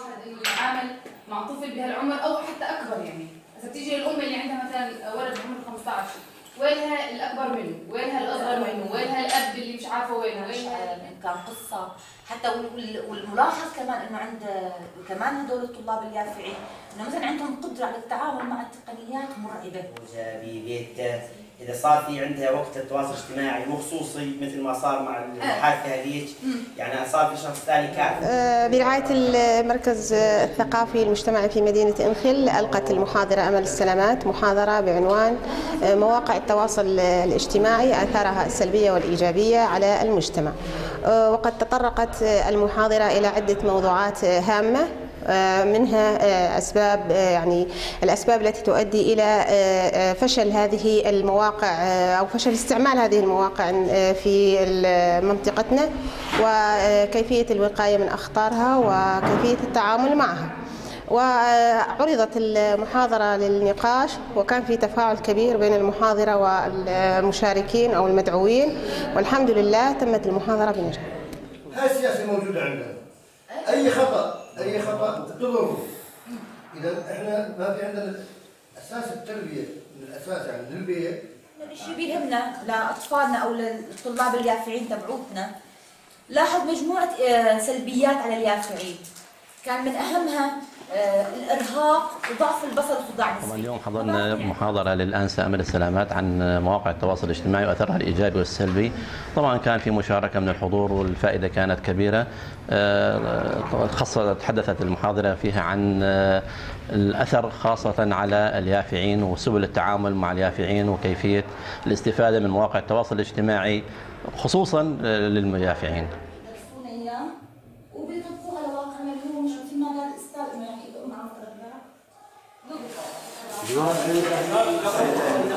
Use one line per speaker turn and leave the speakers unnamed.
الواحد انه يتعامل مع طفل بهالعمر أو حتى أكبر يعني. إذا بتيجي الام اللي عندها مثلا ولد بعمر 15 وينها الأكبر منه؟ وينها الأصغر منه؟ وينها الأب اللي مش عارفة وينه وينها
كان قصة. حتى وال- والملاحظ كمان إنه عند كمان هدول الطلاب اليافعين إنه مثلا عندهم قدرة على التعامل مع التقنيات مرعبة.
ببيت إذا صار في عندها وقت التواصل الاجتماعي مو خصوصي مثل ما صار مع الحادثه هذيك يعني صار في شخص ثاني كافي.
آه، برعاية المركز الثقافي المجتمعي في مدينة إنخل ألقت المحاضرة أمل السلامات محاضرة بعنوان آه، مواقع التواصل الاجتماعي آثارها السلبية والإيجابية على المجتمع. آه، وقد تطرقت المحاضرة إلى عدة موضوعات هامة. آه، منها آه، أسباب آه، يعني الأسباب التي تؤدي إلى آه، آه، فشل هذه المواقع آه، أو فشل استعمال هذه المواقع آه، في منطقتنا وكيفية الوقاية من أخطارها وكيفية التعامل معها. وعرضت المحاضرة للنقاش وكان في تفاعل كبير بين المحاضرة والمشاركين أو المدعوين والحمد لله تمت المحاضرة بنجاح
هاي السياسة موجودة عندنا أي خطأ أي خطأ تضره إذا إحنا ما في عندنا أساس التربية من الأساس يعني من البيت
الشيء بيهمنا لأطفالنا أو للطلاب اليافعين تبعوتنا. لاحظ مجموعة آه، سلبيات على اليافعين. كان من أهمها آه، الإرهاق وضعف البصر وصداع
طبعا اليوم حضرنا محاضرة للأنسة أمل السلامات عن مواقع التواصل الاجتماعي وأثرها الإيجابي والسلبي. طبعا كان في مشاركة من الحضور والفائدة كانت كبيرة. آه، خاصة تحدثت المحاضرة فيها عن آه، الأثر خاصة على اليافعين وسبل التعامل مع اليافعين وكيفية الاستفادة من مواقع التواصل الاجتماعي خصوصا آه،
両手で最大に